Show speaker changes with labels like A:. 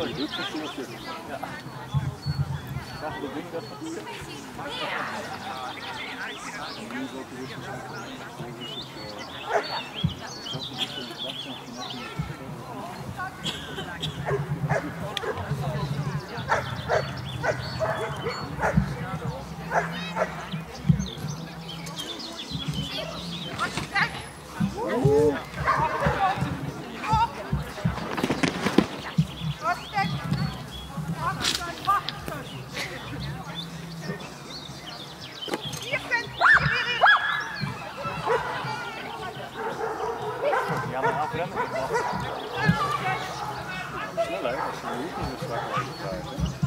A: Heel Ja, maar af remmen ik nog. Sneller, als je nu niet in de slag blijft.